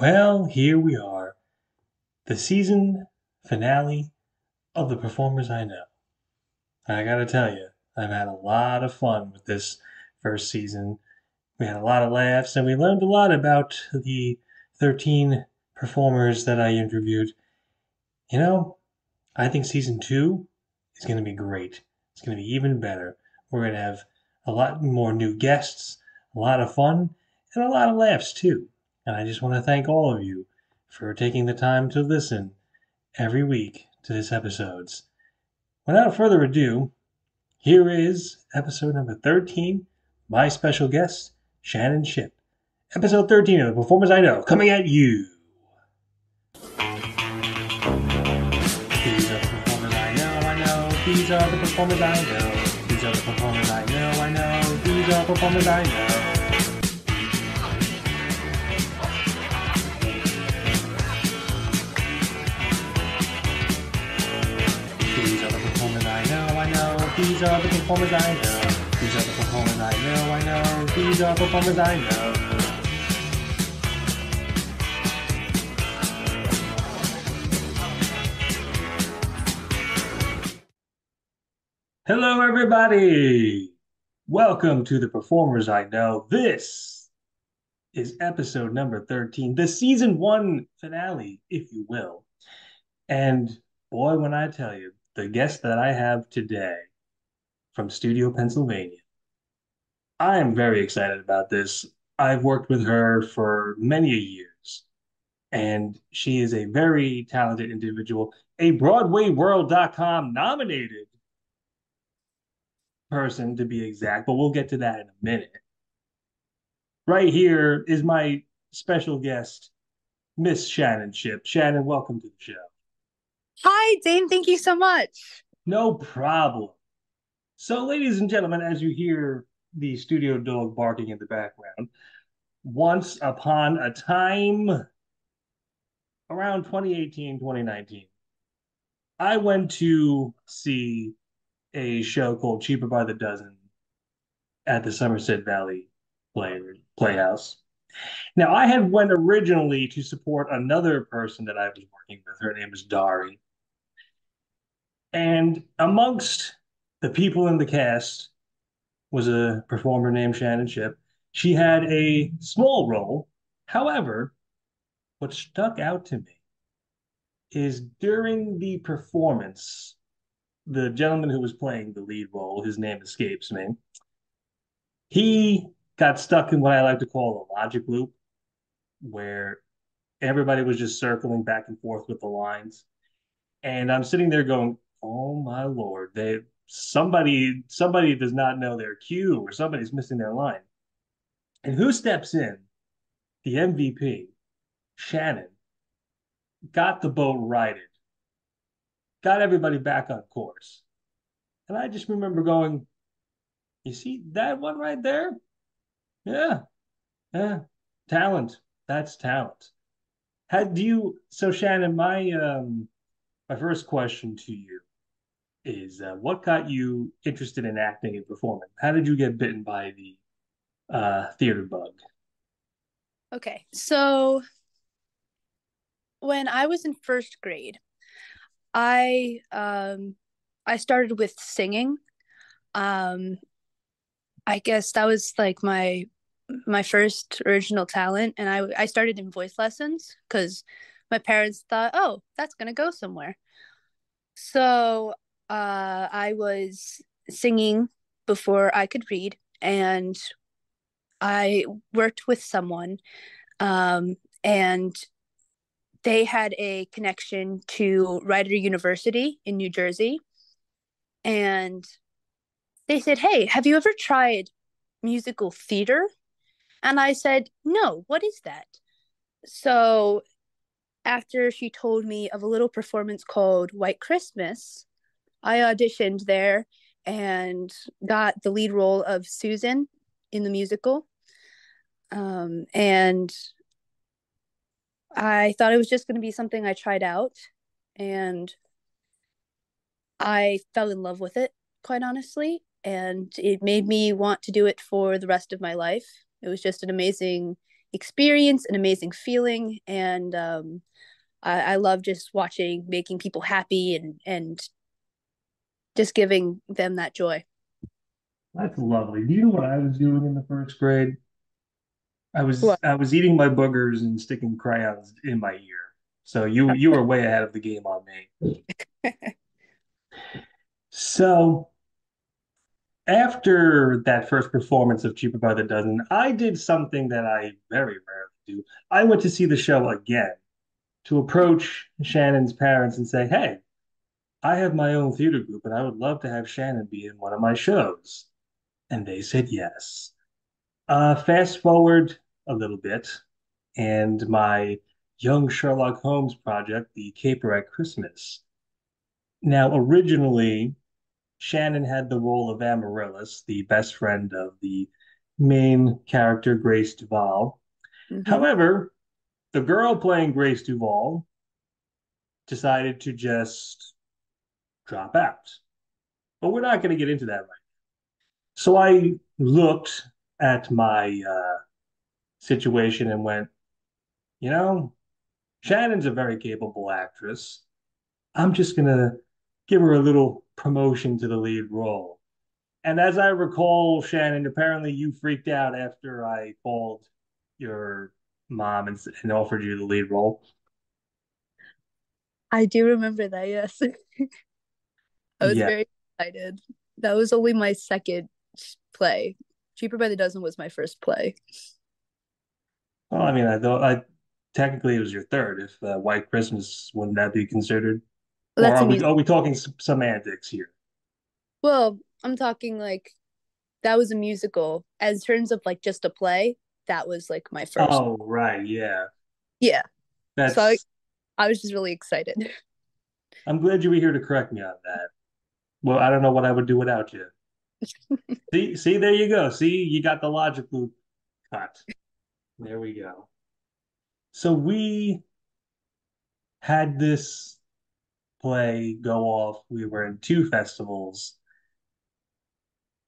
Well, here we are, the season finale of The Performers I Know. I gotta tell you, I've had a lot of fun with this first season. We had a lot of laughs and we learned a lot about the 13 performers that I interviewed. You know, I think season two is going to be great. It's going to be even better. We're going to have a lot more new guests, a lot of fun, and a lot of laughs too. And I just want to thank all of you for taking the time to listen every week to this episodes. Without further ado, here is episode number 13. My special guest, Shannon Shipp. Episode 13 of The Performers I Know, coming at you. These are the performers I know, I know. These are the performers I know. These are the performers I know, I know. These are performers I know. These are the performers I know. These are the performers I know, I know. These are the performers I know. Hello, everybody. Welcome to the Performers I Know. This is episode number 13, the season one finale, if you will. And boy, when I tell you, the guest that I have today from Studio, Pennsylvania, I am very excited about this. I've worked with her for many years, and she is a very talented individual, a BroadwayWorld.com nominated person to be exact, but we'll get to that in a minute. Right here is my special guest, Miss Shannon Shipp. Shannon, welcome to the show. Hi, Dane. Thank you so much. No problem. So, ladies and gentlemen, as you hear the studio dog barking in the background, once upon a time, around 2018, 2019, I went to see a show called Cheaper by the Dozen at the Somerset Valley Play Playhouse. Now, I had went originally to support another person that I was working with. Her name is Dari. And amongst the people in the cast was a performer named Shannon Shipp. She had a small role. However, what stuck out to me is during the performance, the gentleman who was playing the lead role, his name escapes me, he got stuck in what I like to call a logic loop, where everybody was just circling back and forth with the lines. And I'm sitting there going, oh my lord, they somebody somebody does not know their cue or somebody's missing their line. And who steps in? The MVP, Shannon, got the boat righted, got everybody back on course. And I just remember going, you see that one right there? Yeah. Yeah. Talent. That's talent. Had do you so Shannon, my um my first question to you is uh, what got you interested in acting and performing? How did you get bitten by the uh, theater bug? Okay, so when I was in first grade, I um, I started with singing. Um, I guess that was like my my first original talent, and I I started in voice lessons because my parents thought, oh, that's gonna go somewhere. So uh, I was singing before I could read, and I worked with someone, um, and they had a connection to Rider University in New Jersey. And they said, Hey, have you ever tried musical theater? And I said, No, what is that? So after she told me of a little performance called White Christmas, I auditioned there and got the lead role of Susan in the musical. Um, and I thought it was just going to be something I tried out. And I fell in love with it, quite honestly. And it made me want to do it for the rest of my life. It was just an amazing experience, an amazing feeling, and um, I, I love just watching, making people happy, and and just giving them that joy. That's lovely. Do you know what I was doing in the first grade? I was Well, I was eating my boogers and sticking crayons in my ear. So you you were way ahead of the game on me. So after that first performance of Cheaper by the Dozen, I did something that I very rarely do. I went to see the show again to approach Shannon's parents and say, "Hey, I have my own theater group and I would love to have Shannon be in one of my shows." And they said yes. Uh, fast forward a little bit, and my young Sherlock Holmes project, The Caper at Christmas. Now, originally, Shannon had the role of Amaryllis, the best friend of the main character, Grace Duval. mm-hmm. However, the girl playing Grace Duval decided to just drop out. But we're not going to get into that right now. So I looked at my uh, situation and went, you know, Shannon's a very capable actress. I'm just going to give her a little promotion to the lead role. And as I recall, Shannon, apparently you freaked out after I called your mom and, and offered you the lead role. I do remember that. Yes, I was Yeah. very excited. That was only my second play. Cheaper by the Dozen was my first play. Well, I mean, I thought I technically it was your third. If uh, White Christmas wouldn't that be considered? Well, that's are we are we talking semantics here? Well, I'm talking like that was a musical. As terms of like just a play, that was like my first. Oh, right, yeah. Yeah. So I, I was just really excited. I'm glad you were here to correct me on that. Well, I don't know what I would do without you. See, see, there you go. See, you got the logic loop cut. There we go. So we had this play go off. We were in two festivals,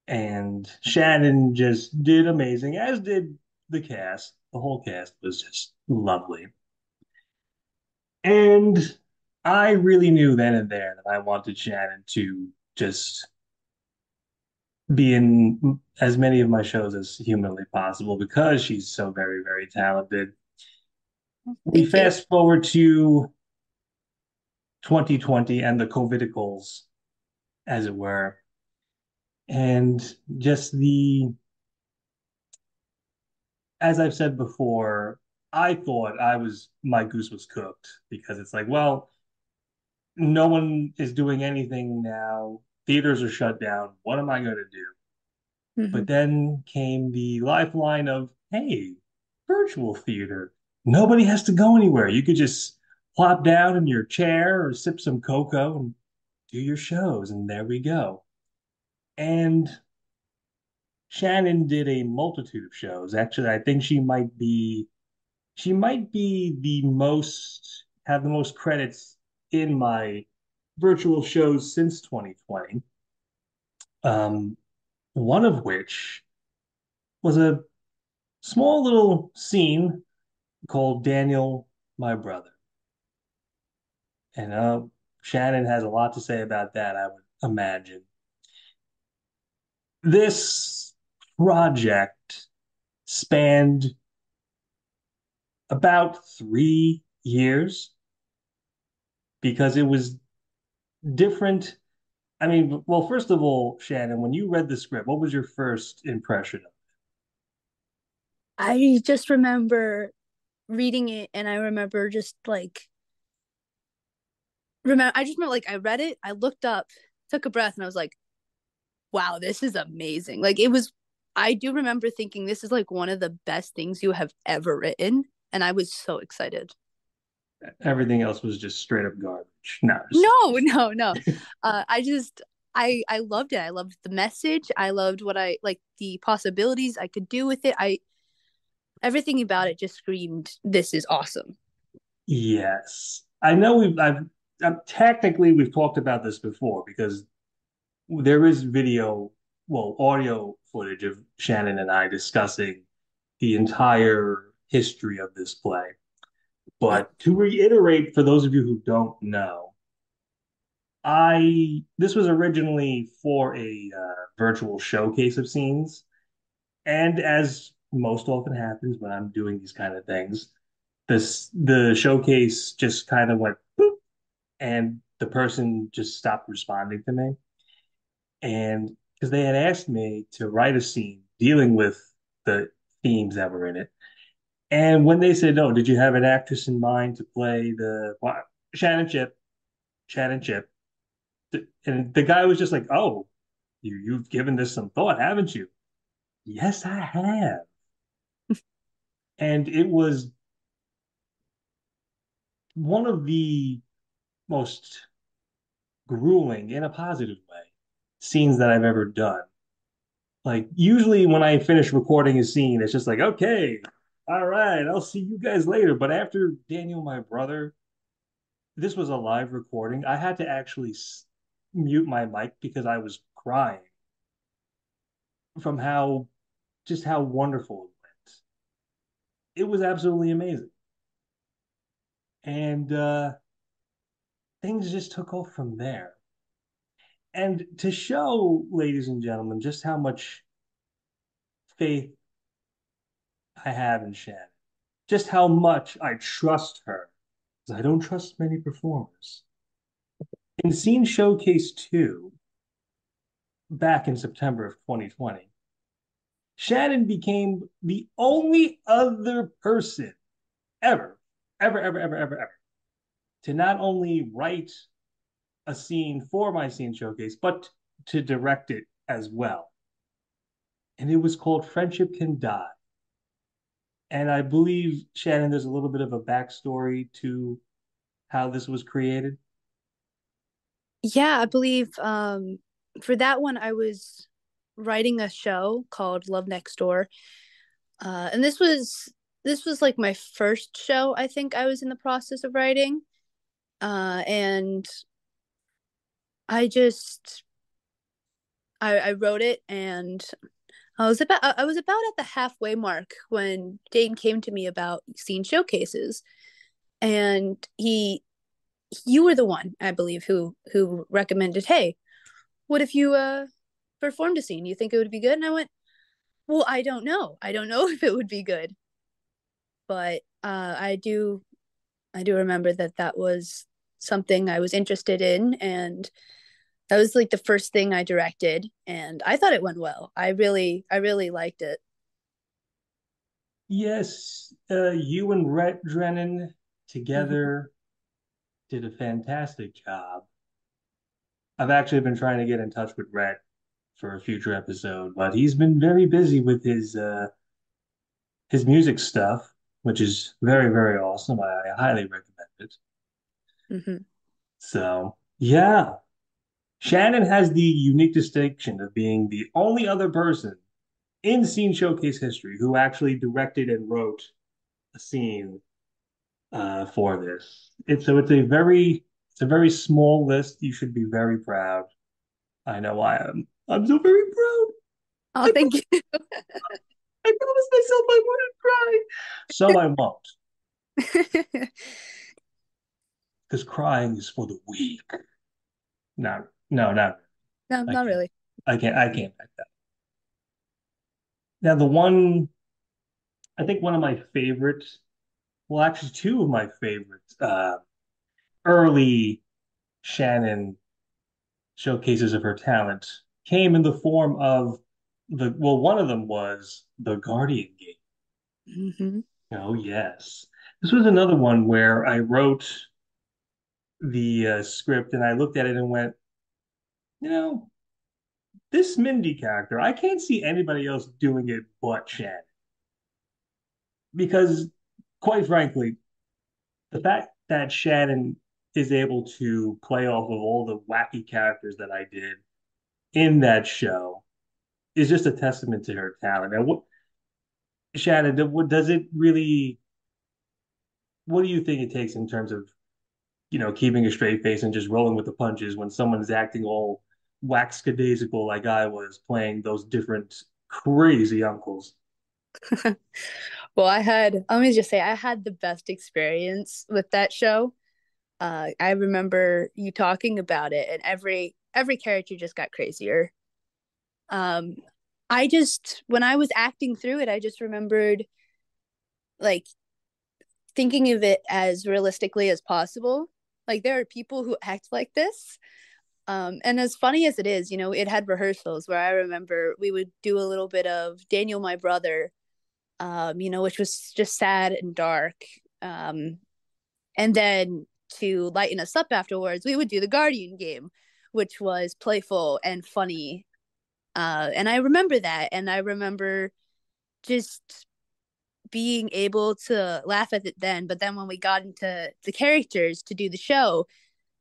and Shannon just did amazing, as did the cast. The whole cast was just lovely. And I really knew then and there that I wanted Shannon to just be in as many of my shows as humanly possible because she's so very, very talented. We fast forward to 2020 and the COVIDicals, as it were, and just the, as I've said before, I thought I was, my goose was cooked because it's like, well, no one is doing anything now. Theaters are shut down. What am I going to do? hmm But then came the lifeline of, hey, virtual theater. Nobody has to go anywhere. You could just plop down in your chair or sip some cocoa and do your shows. And there we go. And Shannon did a multitude of shows. Actually, I think she might be she might be the most have the most credits in my virtual shows since 2020. Um, one of which was a small little scene called Daniel, My Brother. And uh, Shannon has a lot to say about that, I would imagine. This project spanned about three years because it was different. I mean, well, first of all, Shannon, when you read the script, what was your first impression of I just remember reading it and I remember just like remember I just remember like I read it, I looked up, took a breath and I was like, wow, this is amazing. Like it was I do remember thinking this is like one of the best things you have ever written and I was so excited. Everything else was just straight up garbage. No, just No, no, no. Uh I just I I loved it. I loved the message. I loved what I like the possibilities I could do with it. I everything about it just screamed this is awesome. yes. I know we've I've, I've technically we've talked about this before because there is video, well, audio footage of Shannon and I discussing the entire history of this play. But to reiterate, for those of you who don't know, I this was originally for a uh, virtual showcase of scenes, and as most often happens when I'm doing these kind of things, this the showcase just kind of went boop, and the person just stopped responding to me. And because they had asked me to write a scene dealing with the themes that were in it. And when they said, "No, did you have an actress in mind to play the well, Shannon Shipp?" Shannon Shipp, and the guy was just like, "Oh, you you've given this some thought, haven't you?" Yes, I have. and it was one of the most grueling in a positive way scenes that I've ever done. Like usually when I finish recording a scene, it's just like, okay, all right, I'll see you guys later. But after Daniel, my brother, this was a live recording. I had to actually mute my mic because I was crying from how just how wonderful it went. It was absolutely amazing. And uh, things just took off from there. And to show, ladies and gentlemen, just how much faith I have in Shannon, just how much I trust her, because I don't trust many performers. In Scene Showcase 2, back in September of 2020, Shannon became the only other person ever, ever, ever, ever, ever, ever to not only write a scene for my scene showcase, but to direct it as well. And it was called Friendship Can Die. And I believe, Shannon, there's a little bit of a backstory to how this was created. Yeah, I believe um, for that one, I was writing a show called Love Next Door, uh, and this was this was like my first show. I think I was in the process of writing, uh, and I just I, I wrote it and I was about I was about at the halfway mark when Dane came to me about scene showcases, and he you were the one I believe who who recommended, hey, what if you uh performed a scene? You think it would be good? And I went, well, I don't know. I don't know if it would be good, but uh, I do I do remember that that was something I was interested in and that was like the first thing I directed and I thought it went well. I really I really liked it. Yes, uh, you and Rhett Drennan together mm-hmm. did a fantastic job. I've actually been trying to get in touch with Rhett for a future episode, but he's been very busy with his uh, his music stuff, which is very very awesome. I, I highly recommend it. Mm-hmm. So yeah, Shannon has the unique distinction of being the only other person in Scene Showcase history who actually directed and wrote a scene uh, for this. It's so it's a very it's a very small list. You should be very proud. I know I am. I'm so very proud. Oh, I thank you. I promised myself I wouldn't cry, so I won't. Because crying is for the weak. No, no, not no, not really. I can't. I can't back that. Now, the one, I think one of my favorite, well, actually, two of my favorite uh, early Shannon showcases of her talent came in the form of the, well, one of them was the Guardian game. Mm-hmm. Oh, yes. This was another one where I wrote the uh, script and I looked at it and went, you know, this Mindy character, I can't see anybody else doing it but Shannon. Because, quite frankly, the fact that Shannon is able to play off of all the wacky characters that I did in that show is just a testament to her talent. And what, Shannon, does it really? What do you think it takes in terms of, you know, keeping a straight face and just rolling with the punches when someone's acting all waxkadaisical like I was playing those different crazy uncles. Well, I had, let me just say, I had the best experience with that show. Uh, I remember you talking about it, and every every character just got crazier. Um, I just when I was acting through it, I just remembered like thinking of it as realistically as possible. Like there are people who act like this. Um, and as funny as it is, you know, it had rehearsals where I remember we would do a little bit of Daniel, my brother, um, you know, which was just sad and dark. Um, and then to lighten us up afterwards, we would do the Guardian game, which was playful and funny. Uh, and I remember that. And I remember just being able to laugh at it then. But then when we got into the characters to do the show,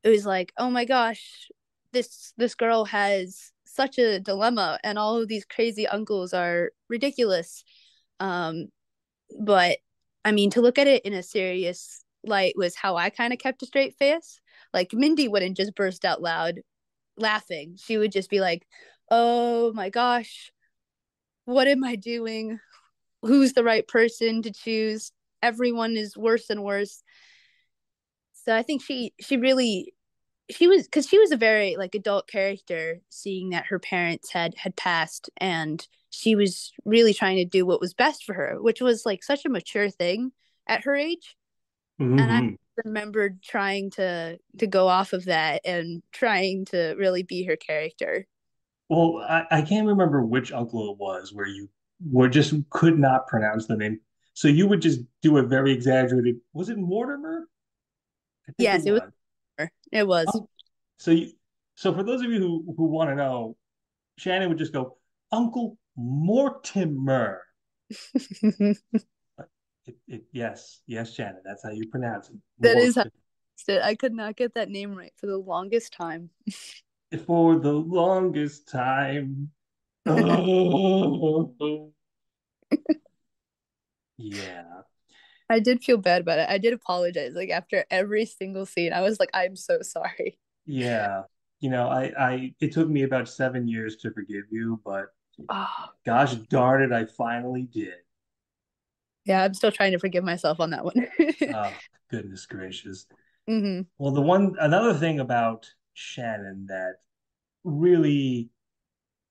it was like, oh my gosh, this this girl has such a dilemma and all of these crazy uncles are ridiculous. Um, but I mean, to look at it in a serious light was how I kind of kept a straight face. Like Mindy wouldn't just burst out loud laughing. She would just be like, "Oh my gosh, what am I doing? Who's the right person to choose? Everyone is worse and worse." So I think she she really she was because she was a very like adult character seeing that her parents had had passed and she was really trying to do what was best for her which was like such a mature thing at her age. Mm-hmm. and i remembered trying to to go off of that and trying to really be her character. Well i, I can't remember which uncle it was where you were just could not pronounce the name. So you would just do a very exaggerated was it mortimer? Yes it was, it was. Um, so you, so for those of you who who want to know, Shannon would just go, Uncle Mortimer. it, it, yes, yes, Shannon, that's how you pronounce it. That Mortimer. is how I could not get that name right for the longest time. for the longest time. yeah. I did feel bad about it. I did apologize. Like after every single scene, I was like, I'm so sorry. Yeah. You know, I, I it took me about seven years to forgive you, but oh. gosh darn it, I finally did. Yeah, I'm still trying to forgive myself on that one. oh, goodness gracious. Mm-hmm. Well, the one another thing about Shannon that really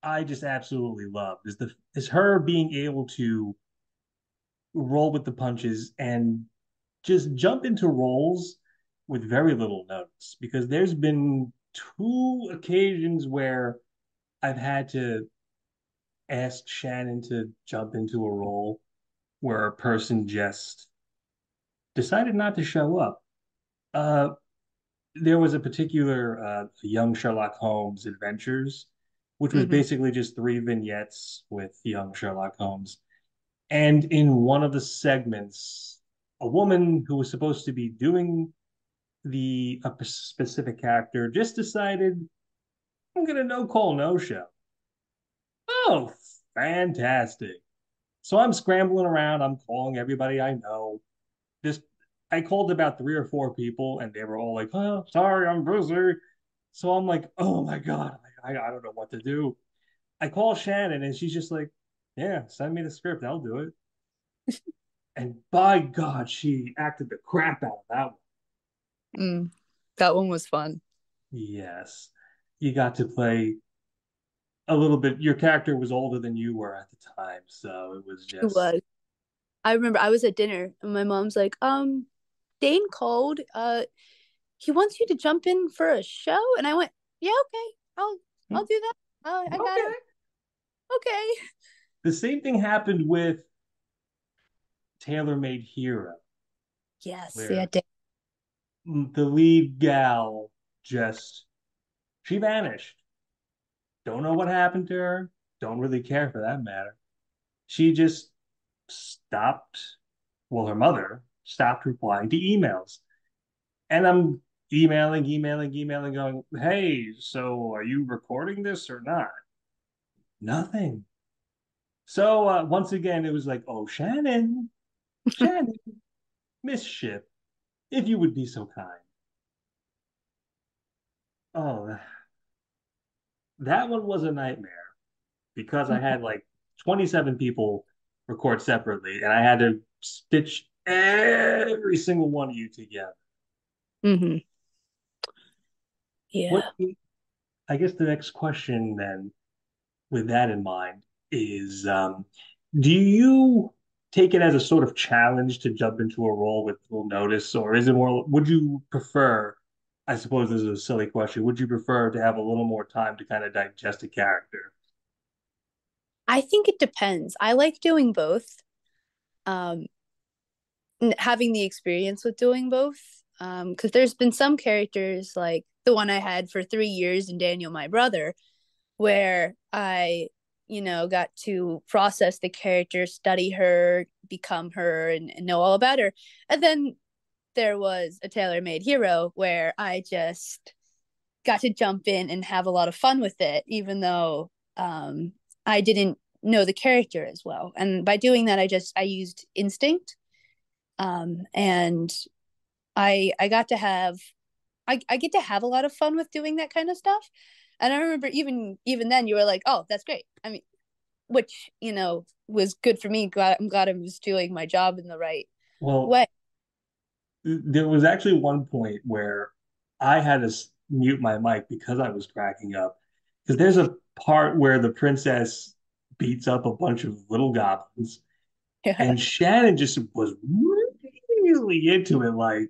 I just absolutely loved is the is her being able to roll with the punches and just jump into roles with very little notice because there's been two occasions where I've had to ask Shannon to jump into a role where a person just decided not to show up. Uh, there was a particular uh, young Sherlock Holmes adventures, which was mm-hmm. basically just three vignettes with young Sherlock Holmes. And in one of the segments, a woman who was supposed to be doing the a specific character just decided I'm gonna no call no show. Oh, fantastic! So I'm scrambling around. I'm calling everybody I know. Just I called about three or four people, and they were all like, "Oh, sorry, I'm busy." So I'm like, "Oh my god, I, I don't know what to do." I call Shannon, and she's just like, yeah, send me the script. I'll do it. and by God, she acted the crap out of that one. Mm, that one was fun. Yes. You got to play a little bit. Your character was older than you were at the time. So it was just. It was. I remember I was at dinner and my mom's like, um, Dane called. Uh, he wants you to jump in for a show. And I went, yeah, okay. I'll, I'll hmm. do that. Uh, I got okay. it. Okay. The same thing happened with Tailor Made Hero. Yes, yeah. Mm, the lead gal just she vanished. Don't know what happened to her. Don't really care for that matter. She just stopped. Well, her mother stopped replying to emails. And I'm emailing, emailing, emailing, going, hey, so are you recording this or not? Nothing. So uh, once again, it was like, oh, Shannon, Shannon, Miss Shipp, if you would be so kind. Oh, that one was a nightmare because I had like 27 people record separately, and I had to stitch every single one of you together. Mm-hmm. Yeah. What I guess the next question then, with that in mind, is um, do you take it as a sort of challenge to jump into a role with little notice, or is it more, would you prefer, I suppose this is a silly question, would you prefer to have a little more time to kind of digest a character? I think it depends. I like doing both. Um, having the experience with doing both. Um, because there's been some characters like the one I had for three years in Daniel, my brother, where I, you know, got to process the character, study her, become her, and, and know all about her. And then there was a tailor made hero where I just got to jump in and have a lot of fun with it, even though um, I didn't know the character as well. And by doing that, I just I used instinct, um, and I I got to have I, I get to have a lot of fun with doing that kind of stuff. And I remember even even then you were like, oh, that's great. I mean, which you know was good for me. Glad, I'm glad I was doing my job in the right well, way. There was actually one point where I had to mute my mic because I was cracking up. Because there's a part where the princess beats up a bunch of little goblins, yeah. and Shannon just was really into it. Like,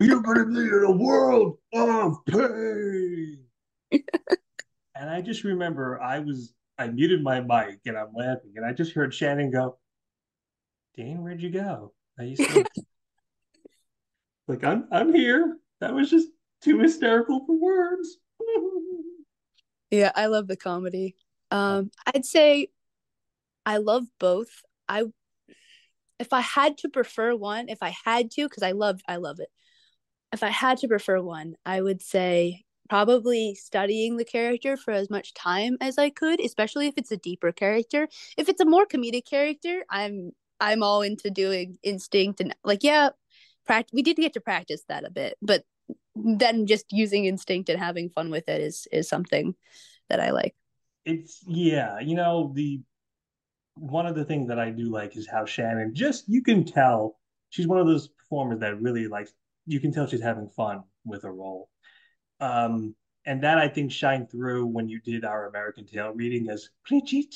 you're going to be in a world of pain. And I just remember I was, I muted my mic and I'm laughing. And I just heard Shannon go, Dane, where'd you go? Are you still? like, I'm, I'm here. That was just too hysterical for words. yeah, I love the comedy. Um, I'd say I love both. I if I had to prefer one, if I had to, because I love I love it if I had to prefer one, I would say probably studying the character for as much time as I could, especially if it's a deeper character. If it's a more comedic character, I'm I'm all into doing instinct and like yeah, practice. We did get to practice that a bit, but then just using instinct and having fun with it is is something that I like. It's yeah, you know the one of the things that I do like is how Shannon just you can tell she's one of those performers that really likes you can tell she's having fun with a role. Um, and that I think shined through when you did our American Tail reading as Bridget,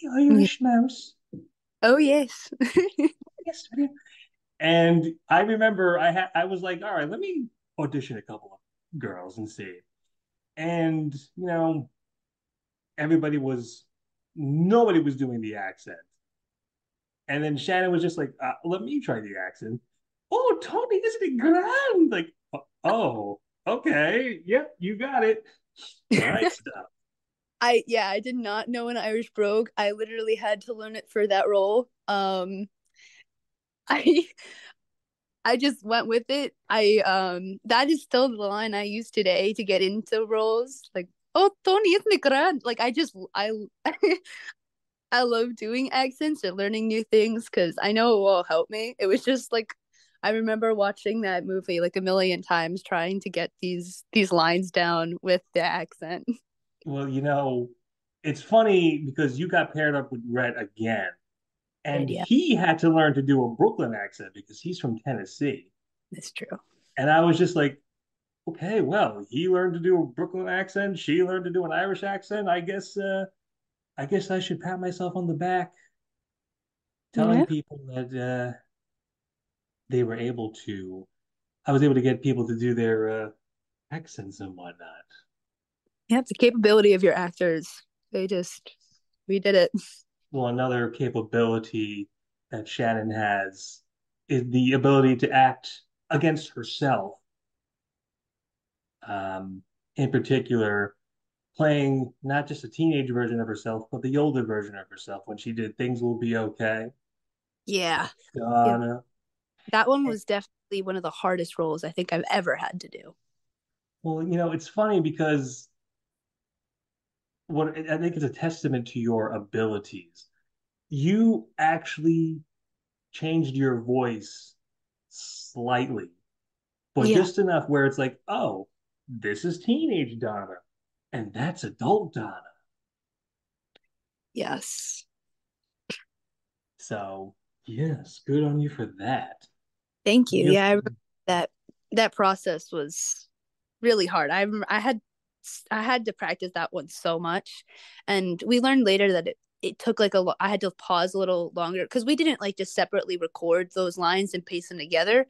the Irish mouse. Oh yes. yes. And I remember I had I was like, all right, let me audition a couple of girls and see. And you know, everybody was nobody was doing the accent. And then Shannon was just like, uh, let me try the accent oh, Tony, isn't it grand? Like, oh, okay, yep, you got it. Right. I yeah, I did not know an Irish brogue. I literally had to learn it for that role. Um, I I just went with it. I um that is still the line I use today to get into roles. Like, oh Tony, isn't grand? Like I just I I love doing accents and learning new things because I know it will help me. It was just like I remember watching that movie like a million times trying to get these these lines down with the accent. Well, you know, it's funny because you got paired up with Rhett again. And yeah. he had to learn to do a Brooklyn accent because he's from Tennessee. That's true. And I was just like, okay, well, he learned to do a Brooklyn accent. She learned to do an Irish accent. I guess, uh, I guess I should pat myself on the back, telling yeah. people that uh, they were able to I was able to get people to do their uh, accents and whatnot. Yeah, it's the capability of your actors. They just we did it. Well, another capability that Shannon has is the ability to act against herself. Um, in particular, playing not just a teenage version of herself, but the older version of herself when she did Things Will Be Okay. Yeah. Donna, that one was definitely one of the hardest roles I think I've ever had to do. Well, you know, it's funny because what I think is a testament to your abilities. You actually changed your voice slightly, but yeah. just enough where it's like, oh, this is teenage Donna, and that's adult Donna. Yes. So Yes, good on you for that. Thank you. Yeah, I that that process was really hard. I I had I had to practice that one so much, and we learned later that it it took like a I had to pause a little longer because we didn't like just separately record those lines and paste them together.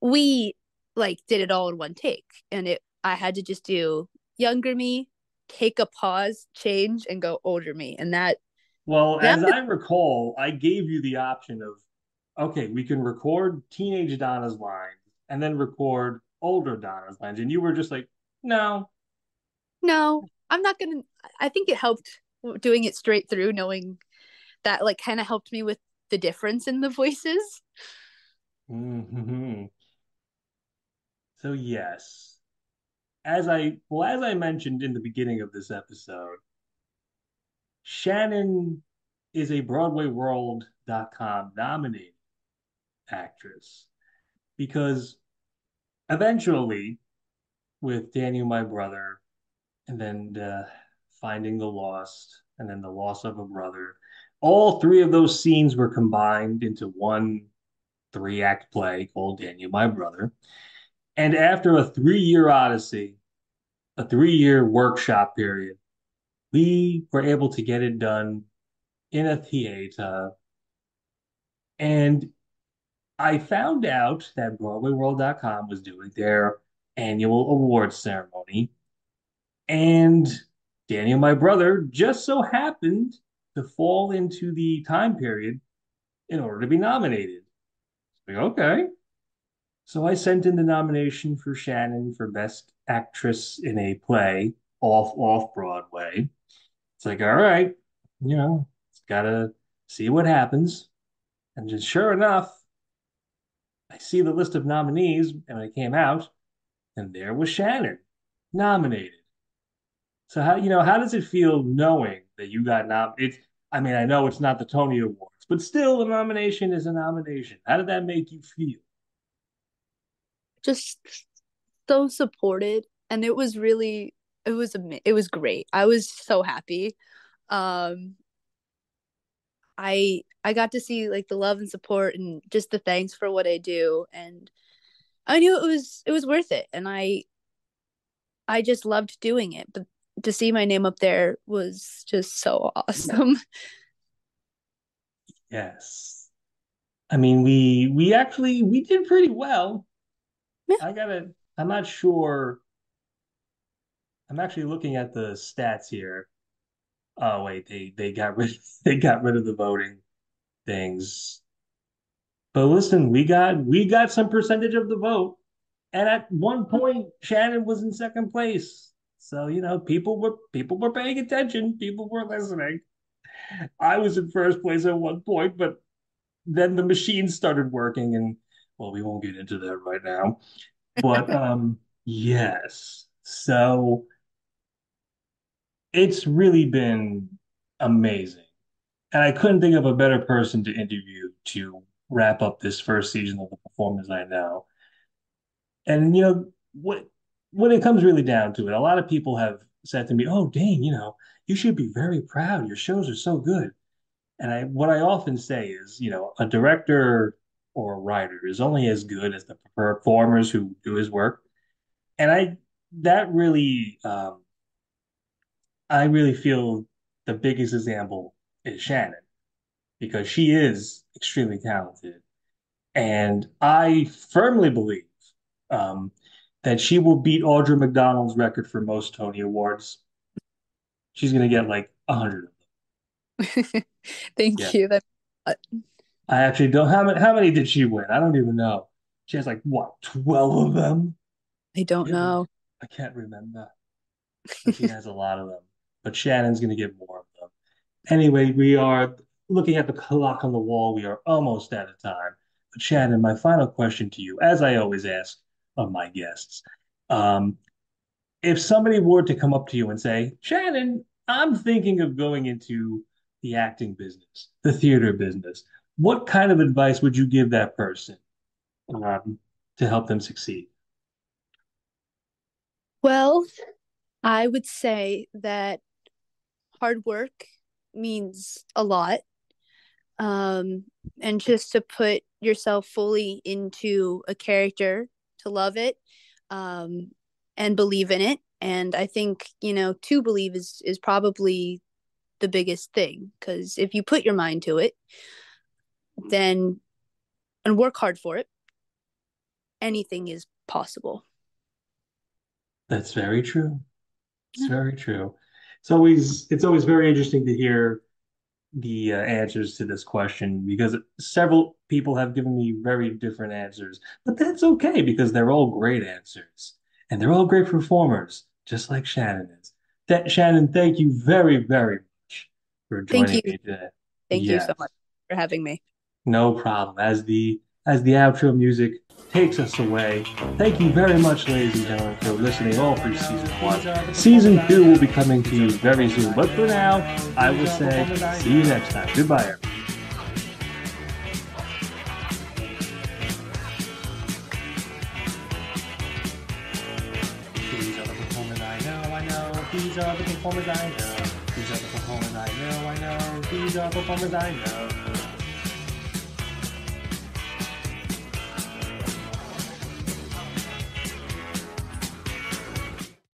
We like did it all in one take, and it I had to just do younger me, take a pause, change, and go older me, and that. Well, that as was... I recall, I gave you the option of, okay, we can record teenage Donna's lines and then record older Donna's lines, and you were just like, no, no, I'm not gonna. I think it helped doing it straight through, knowing that like kind of helped me with the difference in the voices. Mm-hmm. So yes, as I well as I mentioned in the beginning of this episode, Shannon is a BroadwayWorld.com nominated actress because eventually, with Daniel, my brother, and then uh, Finding the Lost, and then The Loss of a Brother. All three of those scenes were combined into one three act play called Daniel, My Brother. And after a three year odyssey, a three year workshop period, we were able to get it done in a theater. And I found out that BroadwayWorld.com was doing their annual awards ceremony. And Daniel, my brother, just so happened to fall into the time period in order to be nominated. Like, okay. So I sent in the nomination for Shannon for Best Actress in a Play off off Broadway. It's like, all right, you know, gotta see what happens. And just sure enough, I see the list of nominees and I came out, and there was Shannon nominated. So how you know how does it feel knowing that you got nominated? It I mean, I know it's not the Tony Awards, but still, a nomination is a nomination. How did that make you feel? Just so supported, and it was really, it was it was great. I was so happy. Um, I I got to see like the love and support and just the thanks for what I do, and I knew it was it was worth it, and I I just loved doing it. But to see my name up there was just so awesome. Yes. I mean, we we actually we did pretty well. Yeah. I gotta I'm not sure. I'm actually looking at the stats here. Oh wait, they they got rid they got rid of the voting things. But listen, we got we got some percentage of the vote. And at one point, Shannon was in second place. So, you know, people were people were paying attention, people were listening. I was in first place at one point, but then the machines started working and well, we won't get into that right now. But um yes. So it's really been amazing. And I couldn't think of a better person to interview to wrap up this first season of the performers I know. And you know what when it comes really down to it, a lot of people have said to me, "Oh, Dane, you know, you should be very proud. Your shows are so good." And I, what I often say is, you know, a director or a writer is only as good as the performers who do his work. And I, that really, um, I really feel the biggest example is Shannon because she is extremely talented. And I firmly believe um, that she will beat Audra McDonald's record for most Tony Awards. She's going to get like a hundred of them. Thank yeah. you. That I actually don't. How many? How many did she win? I don't even know. She has like what, twelve of them? I don't know. I can't remember. But she has a lot of them. But Shannon's going to get more of them. Anyway, we are looking at the clock on the wall. We are almost out of time. But Shannon, my final question to you, as I always ask, of my guests. Um, if somebody were to come up to you and say, Shannon, I'm thinking of going into the acting business, the theater business, what kind of advice would you give that person um, to help them succeed? Well, I would say that hard work means a lot. um, and just to put yourself fully into a character to love it um, and believe in it and i think you know to believe is is probably the biggest thing because if you put your mind to it then and work hard for it anything is possible that's very true it's yeah. very true it's always it's always very interesting to hear the uh, answers to this question because several people have given me very different answers, but that's okay because they're all great answers and they're all great performers, just like Shannon is. That Shannon, thank you very, very much for joining me today. Thank yes. you so much for having me. No problem. As the as the outro music takes us away. Thank you very much, ladies and gentlemen, for listening all through season one. Season two will be coming to you very soon. But for now, I will say see you next time. Goodbye, everyone. These are the performers I know, These are the performers I know. I know. These are the performers I know.